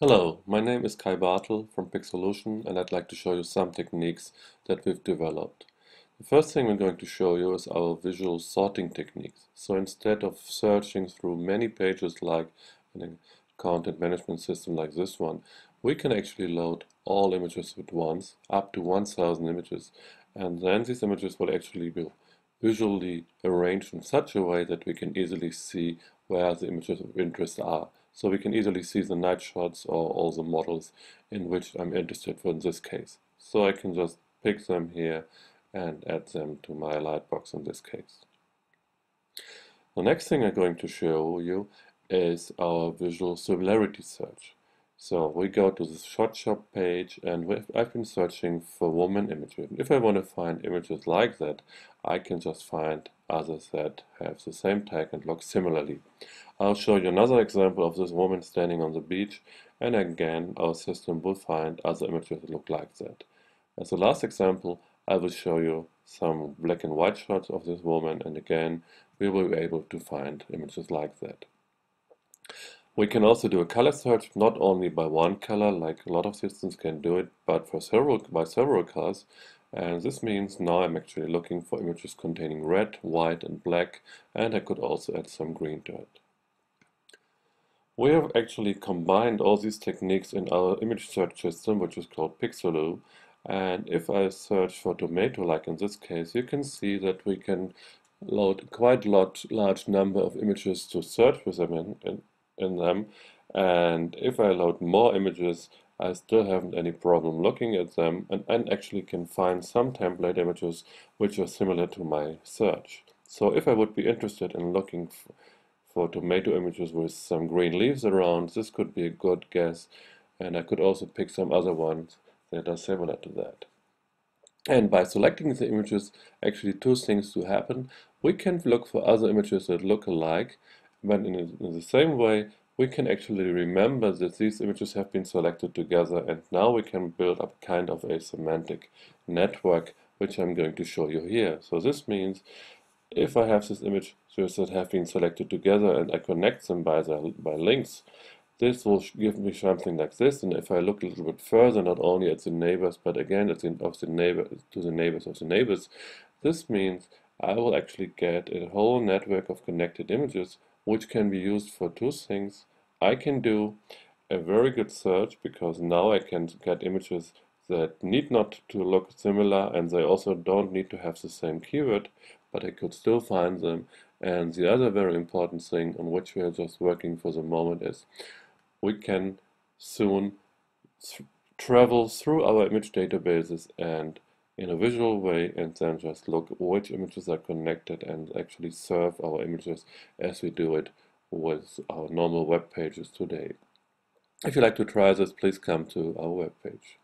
Hello, my name is Kai Barthel from Pixolution and I'd like to show you some techniques that we've developed. The first thing we're going to show you is our visual sorting techniques. So instead of searching through many pages like in a content management system like this one, we can actually load all images at once, up to 1000 images, and then these images will actually be visually arranged in such a way that we can easily see where the images of interest are. So we can easily see the night shots or all the models in which I'm interested for in this case. So I can just pick them here and add them to my lightbox in this case. The next thing I'm going to show you is our visual similarity search. So we go to the Shotshop page and I've been searching for woman images. If I want to find images like that, I can just find others that have the same tag and look similarly. I'll show you another example of this woman standing on the beach and again our system will find other images that look like that. As the last example, I will show you some black and white shots of this woman and again we will be able to find images like that. We can also do a color search, not only by one color, like a lot of systems can do it, but for several by several colors. And this means now I'm actually looking for images containing red, white, and black, and I could also add some green to it. We have actually combined all these techniques in our image search system, which is called Pixolu. And if I search for tomato, like in this case, you can see that we can load quite a lot, large number of images to search with them in, in in them and if I load more images I still haven't any problem looking at them and, and actually can find some template images which are similar to my search. So if I would be interested in looking for tomato images with some green leaves around, this could be a good guess and I could also pick some other ones that are similar to that. And by selecting the images, actually two things to happen. We can look for other images that look alike but in, in the same way, we can actually remember that these images have been selected together and now we can build up kind of a semantic network which I'm going to show you here. So this means if I have this image that have been selected together and I connect them by, the, by links, this will give me something like this. And if I look a little bit further, not only at the neighbors, but again at the, of the neighbor, to the neighbors of the neighbors, this means I will actually get a whole network of connected images which can be used for two things. I can do a very good search because now I can get images that need not to look similar and they also don't need to have the same keyword, but I could still find them. And the other very important thing on which we are just working for the moment is we can soon travel through our image databases and in a visual way and then just look which images are connected and actually serve our images as we do it with our normal web pages today. If you'd like to try this, please come to our web page.